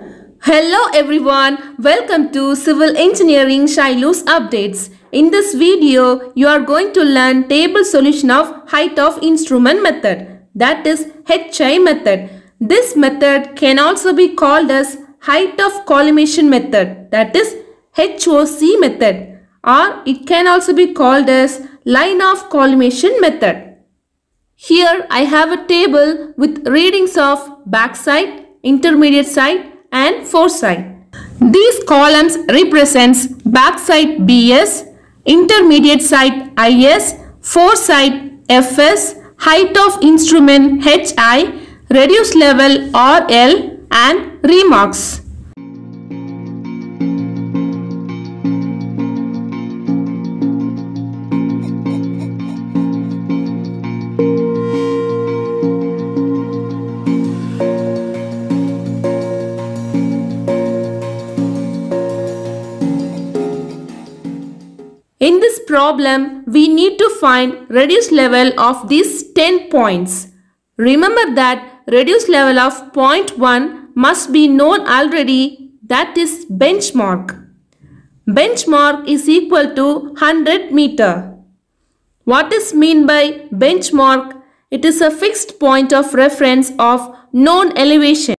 Hello everyone, welcome to Civil Engineering Shylus Updates. In this video, you are going to learn table solution of height of instrument method, that is HI method. This method can also be called as height of collimation method, that is HOC method, or it can also be called as line of collimation method. Here I have a table with readings of backsight, intermediate sight and foresight. These columns represents backsight BS, intermediate sight IS, foresight FS, height of instrument HI, reduced level RL and remarks. In this problem, we need to find reduced level of these 10 points. Remember that reduced level of point 1 must be known already that is benchmark. Benchmark is equal to 100 meter. What is mean by benchmark? It is a fixed point of reference of known elevation.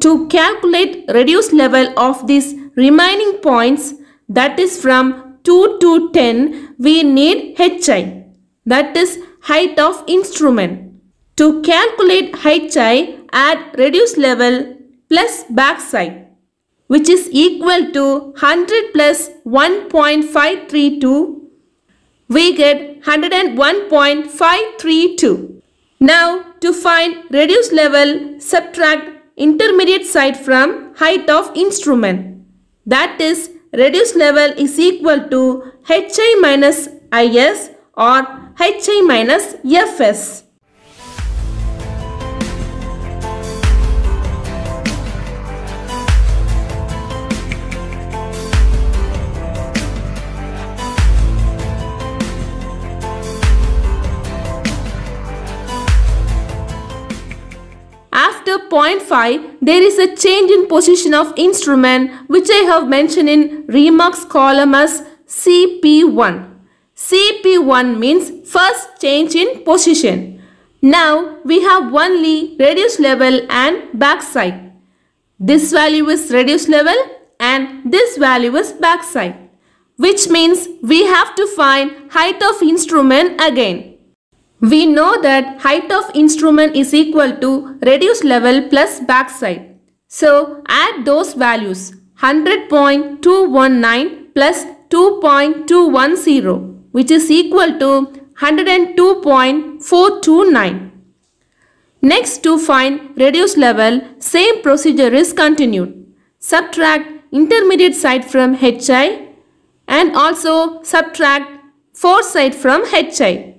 To calculate reduced level of these remaining points that is from 2 to 10 we need HI that is height of instrument. To calculate HI add reduced level plus back backsight which is equal to 100 plus 1.532 we get 101.532. Now to find reduced level subtract intermediate sight from height of instrument that is reduced level is equal to HI minus IS or HI minus FS. After point 5, there is a change in position of instrument which I have mentioned in remarks column as CP1. CP1 means first change in position. Now we have only reduced level and backsight. This value is reduced level and this value is backsight. Which means we have to find height of instrument again. We know that height of instrument is equal to reduced level plus backsight. So add those values 100.219 plus 2.210 which is equal to 102.429. Next to find reduced level same procedure is continued. Subtract intermediate sight from HI and also subtract foresight from HI.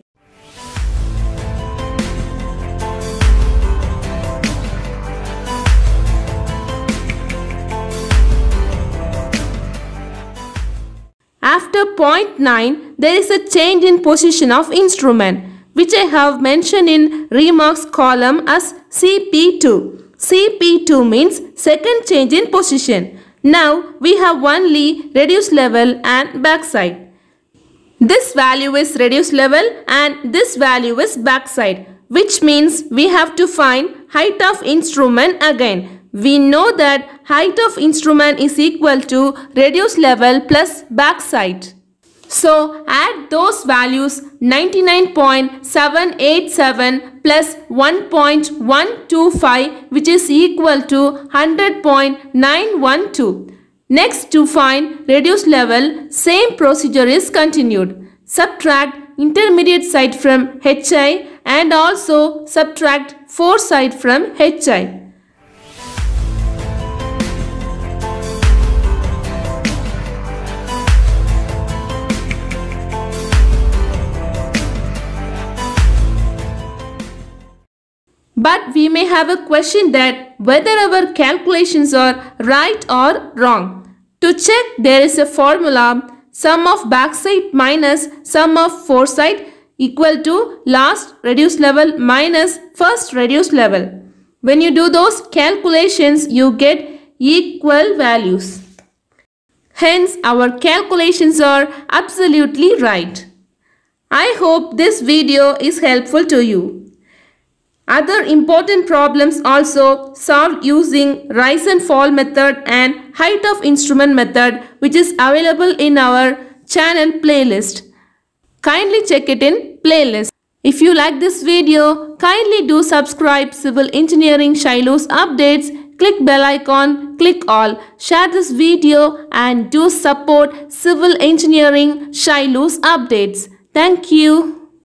After point 9, there is a change in position of instrument which I have mentioned in remarks column as CP2. CP2 means second change in position. Now we have only reduced level and backsight. This value is reduced level and this value is backsight which means we have to find height of instrument again we know that height of instrument is equal to reduced level plus backsight. So add those values 99.787 plus 1.125 which is equal to 100.912. Next to find reduced level same procedure is continued. Subtract intermediate sight from HI and also subtract foresight from HI. But we may have a question that whether our calculations are right or wrong. To check there is a formula sum of backsight minus sum of foresight equal to last reduced level minus first reduced level. When you do those calculations you get equal values. Hence, our calculations are absolutely right. I hope this video is helpful to you. Other important problems also solved using rise and fall method and height of instrument method which is available in our channel playlist. Kindly check it in playlist. If you like this video, kindly do subscribe Civil Engineering Shylus updates, click bell icon, click all, share this video and do support Civil Engineering Shylus updates. Thank you.